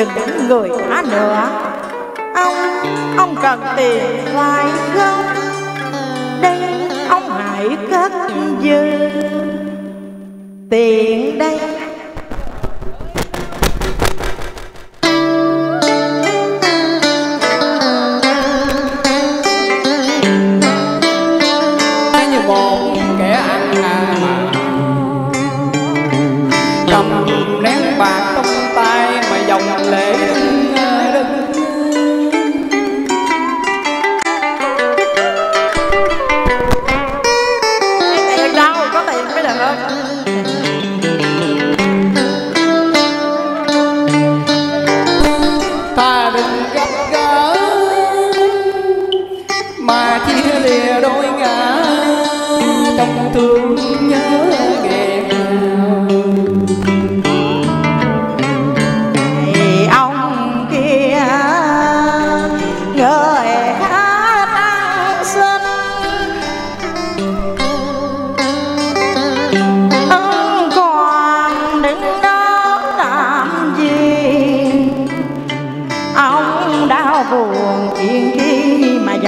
đừng đánh người ta nữa. Ông, ông cần tiền phải không Đây ông hãy cất dư Tiền đây. Như một kẻ ăn à mà. Cầm nén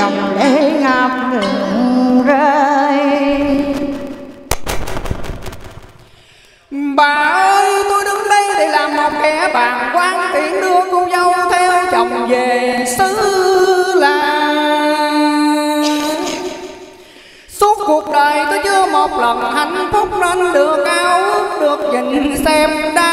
dòng lệ ngập ngừng rơi Bà ơi, tôi đứng đây để làm một kẻ bàn quan tiện đưa cô dâu theo chồng về xứ làng Suốt cuộc đời tôi chưa một lần hạnh phúc nên được ao ước, được nhìn xem đa.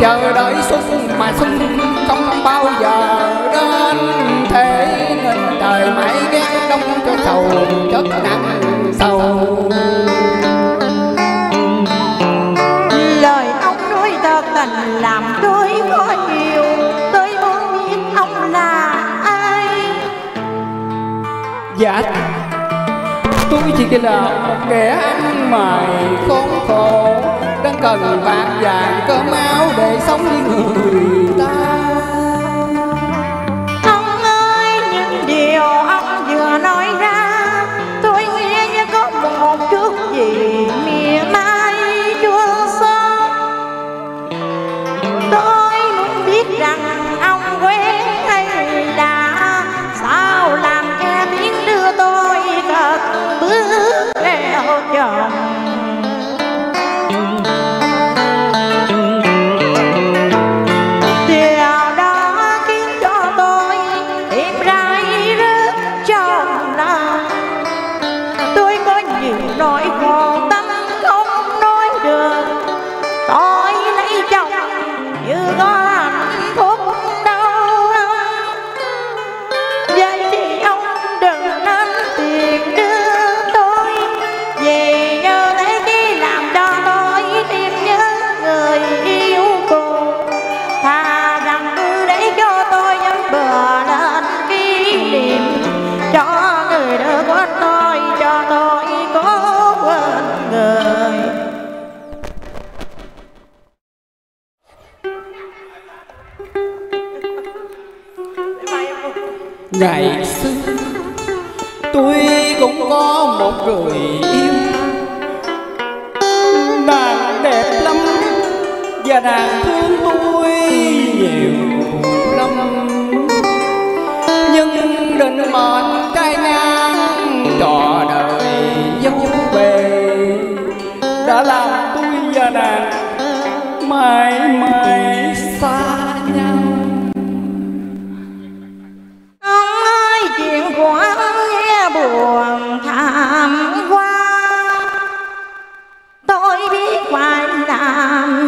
Chờ đợi xuân mà xuân không bao giờ đến. Thế nên trời mãi ghét đông cho sầu chất nặng sầu. Lời ông nói thật tình làm tôi có nhiều tôi muốn biết ông là ai. Dạ tôi chỉ là một kẻ ăn mày khốn khổ, đang cần bạc vàng cơm áo để sống với người. Ngày xưa. Tôi cũng có một người yêu, nàng đẹp lắm và nàng thương tôi nhiều lắm. Buồn qua, tôi biết phải làm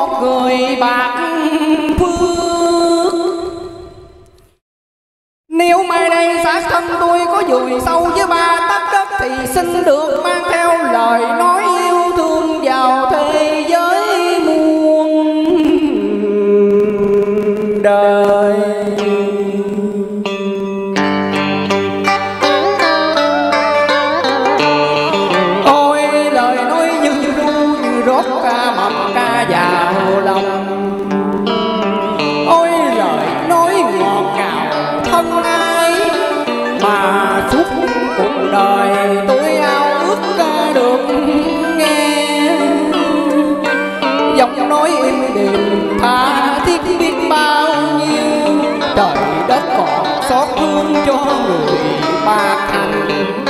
một người bạc phước. Nếu mai đây xác thân tôi có vùi sâu với ba tấc đất thì xin được mang theo lời nói yêu thương vào thế giới muôn đời. Ôi, lời nói như ru như rót cao ca Dạ, vào lòng ôi lời nói ngọt ngào, thân ai mà suốt cuộc đời tôi ao ước ca được nghe. Giọng nói im đềm, tha thiết biết bao nhiêu. Trời đất còn xót thương cho người ba thành.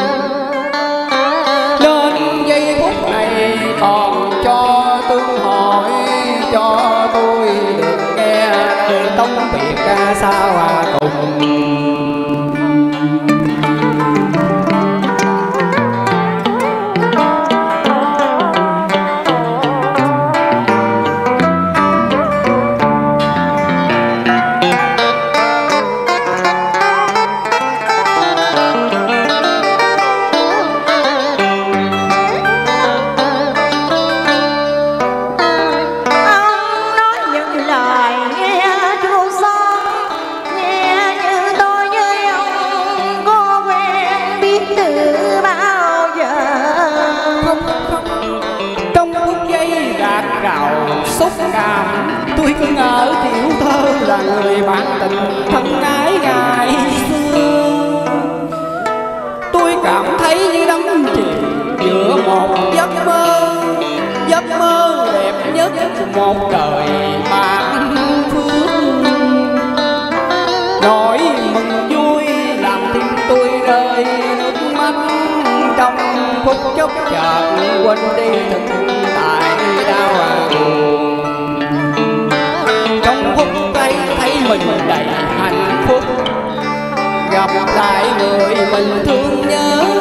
Lời biệt ca sao cùng. Tôi cứ ngỡ tiểu thơ là người bạn tình thân ái ngày xưa. Tôi cảm thấy như đắm chìm giữa một giấc mơ giấc mơ đẹp nhất một đời bạn phương nỗi mừng vui làm tim tôi rơi nước mắt trong phút chốc chợt quên đi thực mình thương nhớ